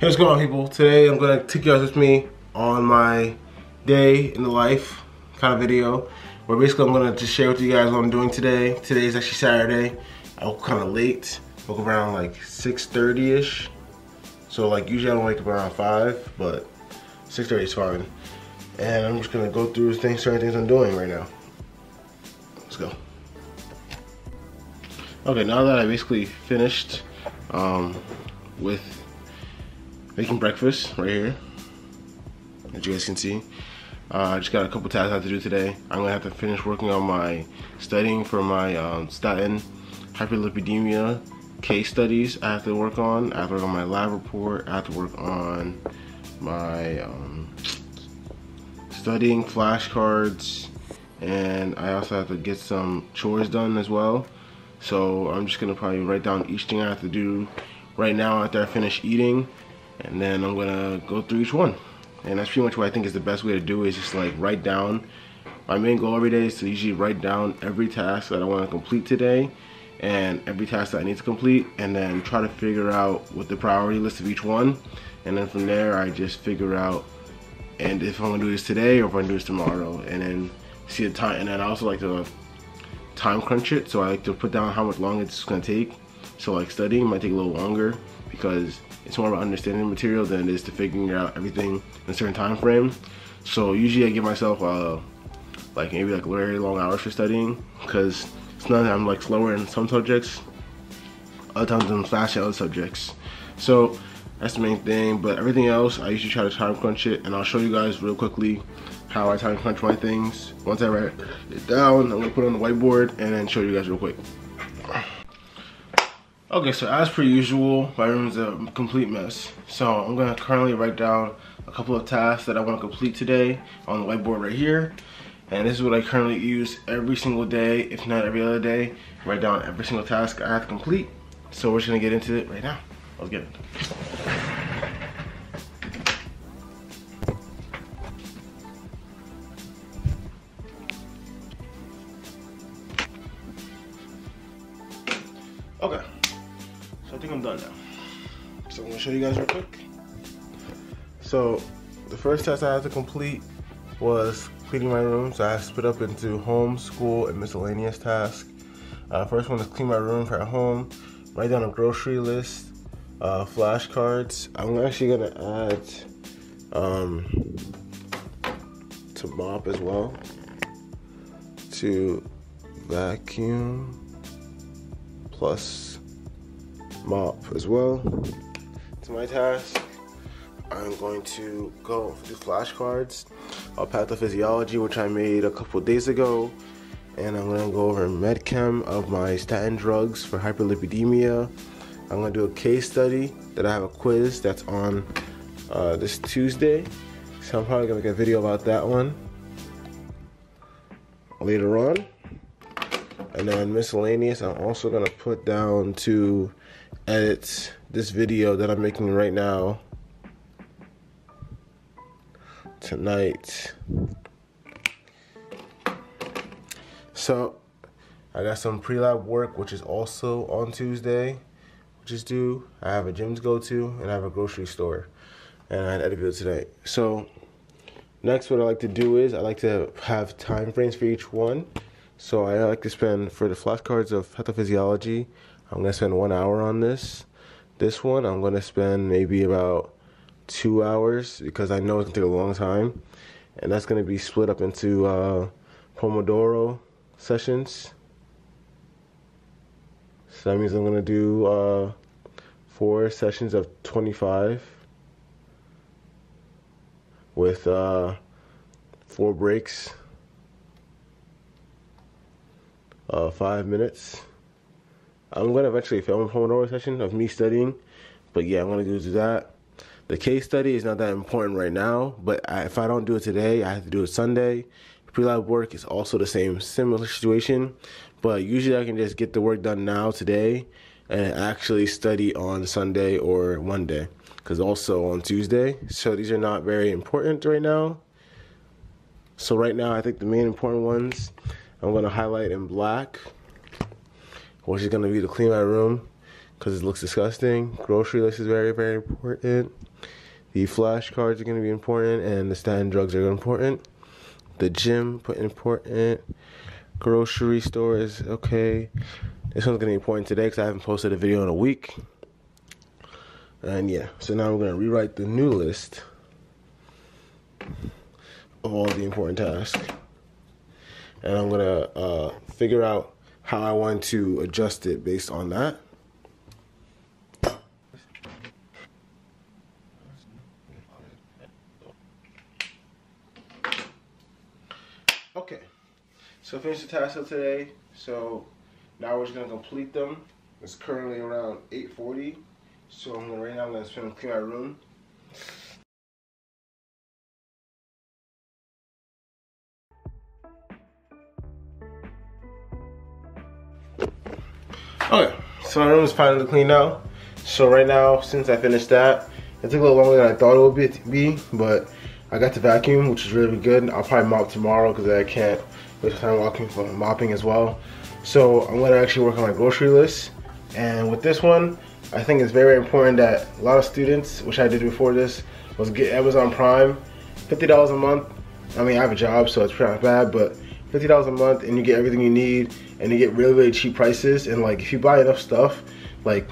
Hey, what's going on, people? Today I'm gonna take you guys with me on my day in the life kind of video, where basically I'm gonna just share with you guys what I'm doing today. Today is actually Saturday. I woke kind of late. Woke around like 6:30ish. So like usually I don't wake up around five, but 6:30 is fine. And I'm just gonna go through things, certain things I'm doing right now. Let's go. Okay, now that I basically finished um, with making breakfast right here, as you guys can see. Uh, I just got a couple tasks I have to do today. I'm gonna have to finish working on my studying for my um, statin hyperlipidemia case studies I have to work on. I have to work on my lab report. I have to work on my um, studying flashcards and I also have to get some chores done as well. So I'm just gonna probably write down each thing I have to do right now after I finish eating and then I'm gonna go through each one. And that's pretty much what I think is the best way to do is just like write down. My main goal every day is to usually write down every task that I wanna complete today and every task that I need to complete and then try to figure out what the priority list of each one. And then from there, I just figure out and if I'm gonna do this today or if I'm gonna do this tomorrow and then see the time. And then I also like to uh, time crunch it. So I like to put down how much long it's gonna take. So like studying might take a little longer because it's more about understanding the material than it is to figuring out everything in a certain time frame. So usually I give myself uh, like maybe like very long hours for studying because it's not that I'm like slower in some subjects, other times I'm faster in other subjects. So that's the main thing, but everything else I usually try to time crunch it and I'll show you guys real quickly how I time crunch my things. Once I write it down, I'm gonna put it on the whiteboard and then show you guys real quick. Okay, so as per usual, my room is a complete mess. So I'm gonna currently write down a couple of tasks that I wanna complete today on the whiteboard right here. And this is what I currently use every single day, if not every other day. Write down every single task I have to complete. So we're just gonna get into it right now. Let's get it. Okay. So I think I'm done now. So I'm gonna show you guys real quick. So the first test I had to complete was cleaning my room. So I split up into home, school, and miscellaneous tasks. Uh, first one is clean my room for at home, write down a grocery list, uh, flashcards. I'm actually gonna add um, to mop as well, to vacuum plus mop as well. To my task, I'm going to go do flashcards of pathophysiology, which I made a couple days ago. And I'm gonna go over medchem of my statin drugs for hyperlipidemia. I'm gonna do a case study that I have a quiz that's on uh, this Tuesday. So I'm probably gonna make a video about that one later on. And then miscellaneous, I'm also gonna put down to edit this video that I'm making right now tonight. So I got some pre-lab work, which is also on Tuesday, which is due. I have a gym to go to, and I have a grocery store, and I had edit video tonight. So next, what I like to do is I like to have time frames for each one. So I like to spend for the flashcards of pathophysiology. I'm gonna spend one hour on this. This one I'm gonna spend maybe about two hours because I know it's gonna take a long time, and that's gonna be split up into uh, Pomodoro sessions. So that means I'm gonna do uh, four sessions of 25 with uh, four breaks uh, five minutes. I'm gonna eventually film a Pomodoro session of me studying, but yeah, I'm gonna do that. The case study is not that important right now, but I, if I don't do it today, I have to do it Sunday. Pre-lab work is also the same, similar situation, but usually I can just get the work done now today and actually study on Sunday or Monday, because also on Tuesday. So these are not very important right now. So right now, I think the main important ones I'm to highlight in black, which is to be to clean my room, because it looks disgusting. Grocery list is very, very important. The flashcards are to be important, and the statin drugs are important. The gym, put important. Grocery store is okay. This one's to be important today because I haven't posted a video in a week. And yeah, so now we're to rewrite the new list of all the important tasks. And I'm to uh, figure out how I want to adjust it based on that. Okay, so finish the task of today. So now we're just gonna complete them. It's currently around 8:40, so I'm gonna right now I'm gonna spend clean my room. So my room is finally clean now. So right now, since I finished that, it took a little longer than I thought it would be, but I got to vacuum, which is really good. I'll probably mop tomorrow because I can't waste time walking for mopping as well. So I'm gonna actually work on my grocery list. And with this one, I think it's very important that a lot of students, which I did before this, was get Amazon Prime, $50 a month. I mean, I have a job, so it's pretty bad, but $50 a month and you get everything you need and you get really, really cheap prices. And like, if you buy enough stuff, like,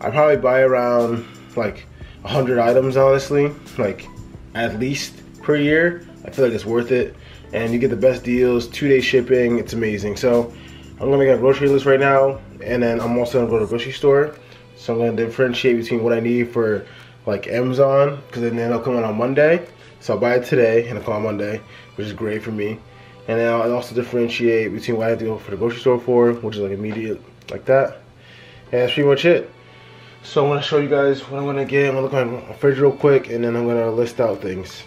I probably buy around like 100 items, honestly, like at least per year. I feel like it's worth it. And you get the best deals, two day shipping, it's amazing. So I'm gonna get a grocery list right now, and then I'm also gonna go to grocery store. So I'm gonna differentiate between what I need for like Amazon, because then they'll come out on Monday. So I'll buy it today and I'll come on Monday, which is great for me. And then I'll also differentiate between what I have to go for the grocery store for, which is like immediate, like that. And that's pretty much it. So I'm gonna show you guys what I'm gonna get. I'm gonna look at my fridge real quick and then I'm gonna list out things.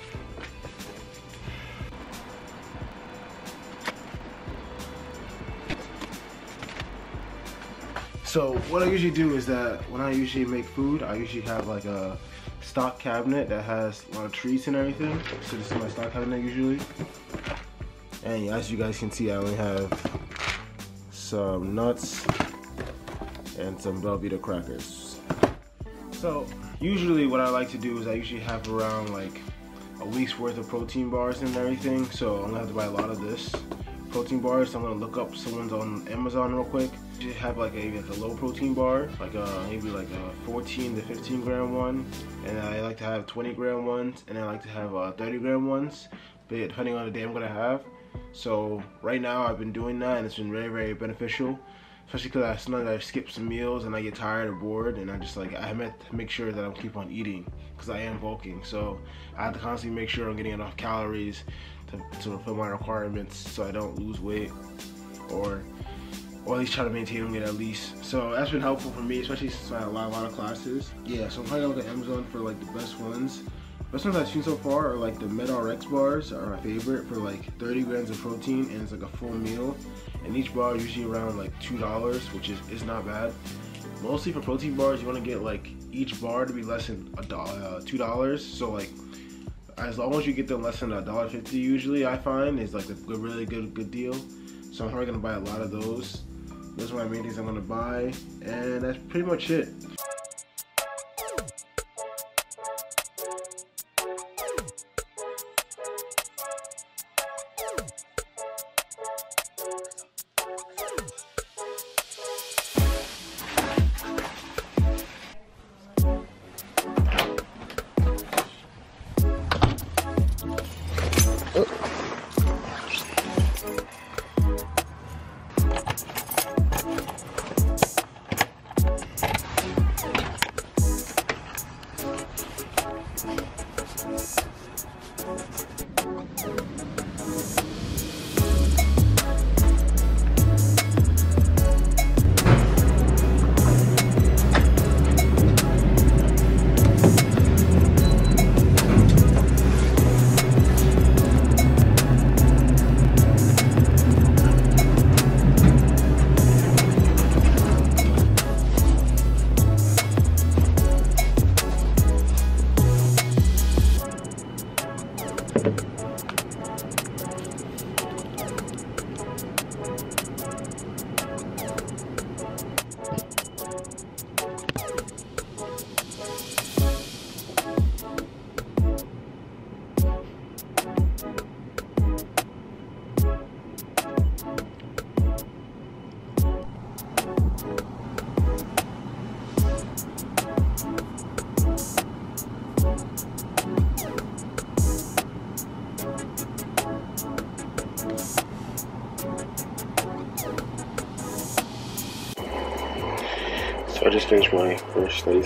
So what I usually do is that when I usually make food, I usually have like a stock cabinet that has a lot of treats and everything. So this is my stock cabinet usually. And as you guys can see, I only have some nuts and some Velveeta crackers. So usually what I like to do is I usually have around like a week's worth of protein bars and everything. So I'm gonna have to buy a lot of this protein bars. So I'm gonna look up someone's on Amazon real quick. You have like a, like a low protein bar, like a, maybe like a 14 to 15 gram one. And I like to have 20 gram ones and I like to have uh, 30 gram ones, but depending on the day I'm gonna have. So right now I've been doing that and it's been very, very beneficial. Especially because I sometimes I skip some meals and I get tired or bored and I just like I meant to make sure that I keep on eating because I am bulking. So I have to constantly make sure I'm getting enough calories to, to fulfill my requirements so I don't lose weight or or at least try to maintain it at least. So that's been helpful for me, especially since I have a lot, a lot of classes. Yeah, so I'm probably gonna look at Amazon for like the best ones. Ones I've seen so far are like the MET-Rx bars are my favorite for like 30 grams of protein and it's like a full meal. And each bar is usually around like $2, which is, is not bad. Mostly for protein bars, you wanna get like each bar to be less than a dollar, uh, $2. So like as long as you get them less than a dollar fifty usually I find is like a good, really good good deal. So I'm probably gonna buy a lot of those. Those are my main things I'm gonna buy, and that's pretty much it.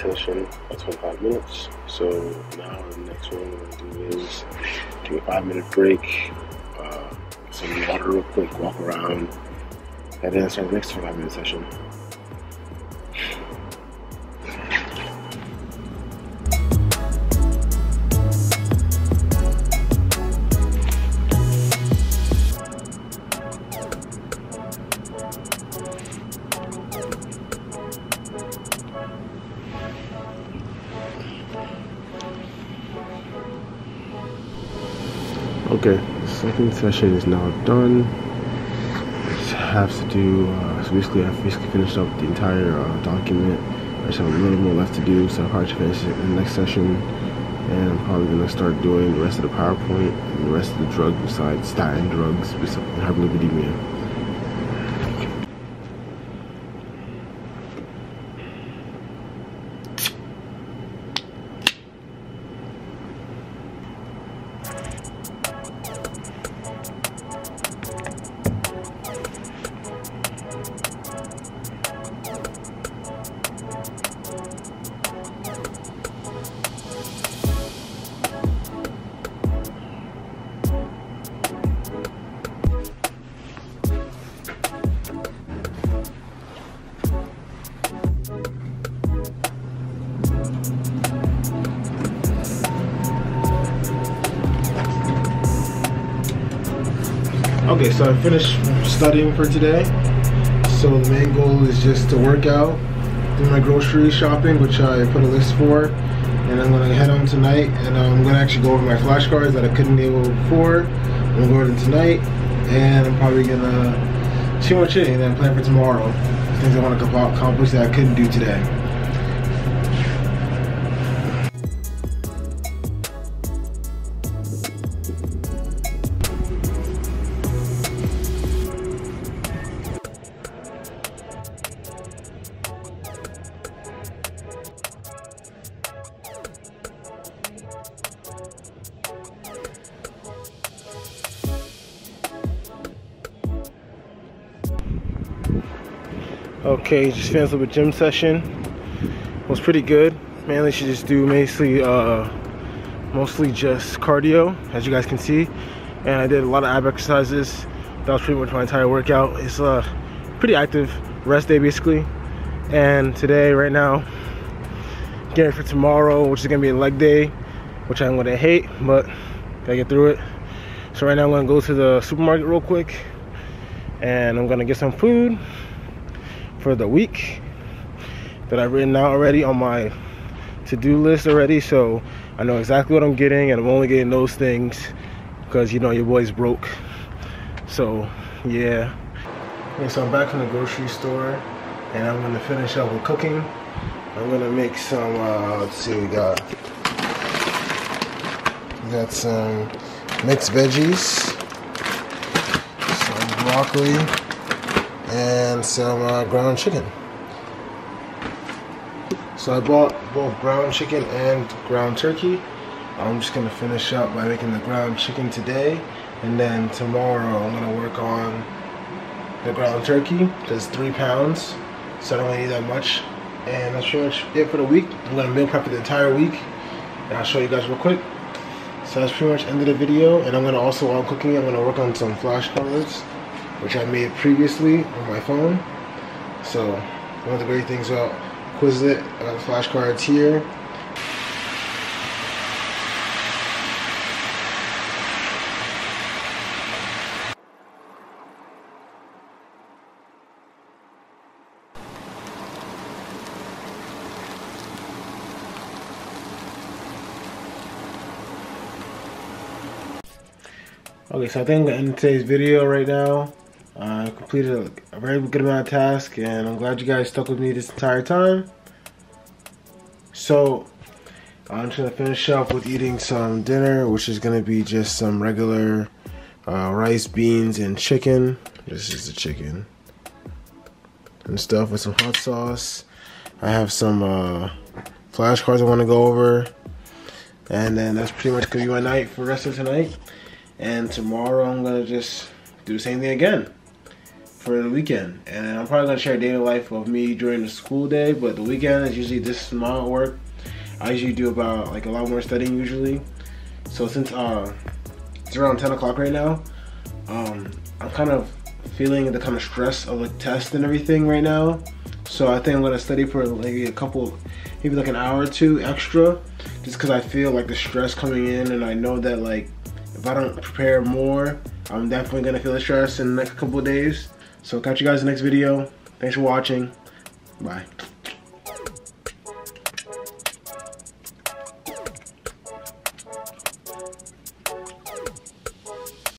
Session at 25 minutes. So now the next one we're gonna do is do a five minute break, uh, some water real quick, walk around, and then start the next 25 minute session. Okay, second session is now done. Have to do, uh, so basically I've basically finished up the entire uh, document. I have a little more left to do, so I'll probably finish it in the next session. And I'm probably gonna start doing the rest of the PowerPoint and the rest of the drugs besides statin drugs, hyperlipidemia. Okay, so I finished studying for today. So the main goal is just to work out, do my grocery shopping, which I put a list for, and I'm gonna head home tonight. And I'm gonna actually go over my flashcards that I couldn't be do before. I'm gonna go over them tonight, and I'm probably gonna see much it and then plan for tomorrow. Things I want to accomplish that I couldn't do today. Okay, just finished up a gym session. It was pretty good. Mainly should just do mostly uh mostly just cardio, as you guys can see. And I did a lot of ab exercises. That was pretty much my entire workout. It's a pretty active rest day basically. And today, right now, getting for tomorrow, which is gonna be a leg day, which I'm gonna hate, but gotta get through it. So right now I'm gonna go to the supermarket real quick and I'm gonna get some food for the week that I've written out already on my to-do list already. So I know exactly what I'm getting and I'm only getting those things because you know your boy's broke. So yeah. Okay so I'm back from the grocery store and I'm gonna finish up with cooking. I'm gonna make some uh, let's see we got we got some mixed veggies some broccoli and some uh, ground chicken. So I bought both ground chicken and ground turkey. I'm just gonna finish up by making the ground chicken today and then tomorrow I'm gonna work on the ground turkey. That's three pounds, so I don't really need that much. And that's pretty much it for the week. I'm gonna meal prep for the entire week and I'll show you guys real quick. So that's pretty much end of the video and I'm gonna also while I'm cooking I'm gonna work on some flashcards which I made previously on my phone. So one of the great things about Quizlet, I flashcards here. Okay, so I think I'm gonna end today's video right now. I completed a, a very good amount of tasks and I'm glad you guys stuck with me this entire time. So, I'm just gonna finish up with eating some dinner, which is gonna be just some regular uh, rice, beans, and chicken. This is the chicken and stuff with some hot sauce. I have some uh, flashcards I want to go over, and then that's pretty much gonna be my night for the rest of tonight. And tomorrow I'm gonna just do the same thing again for the weekend. And I'm probably gonna share daily life of me during the school day, but the weekend is usually this of work. I usually do about like a lot more studying usually. So since uh, it's around 10 o'clock right now, um, I'm kind of feeling the kind of stress of the test and everything right now. So I think I'm gonna study for maybe a couple, maybe like an hour or two extra, just because I feel like the stress coming in, and I know that like if I don't prepare more, I'm definitely gonna feel the stress in the next couple days. So catch you guys in the next video. Thanks for watching. Bye.